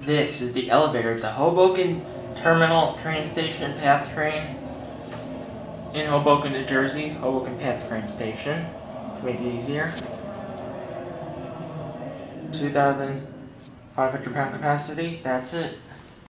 This is the elevator at the Hoboken Terminal Train Station Path Train in Hoboken, New Jersey. Hoboken Path Train Station to make it easier. 2,500 pound capacity. That's it.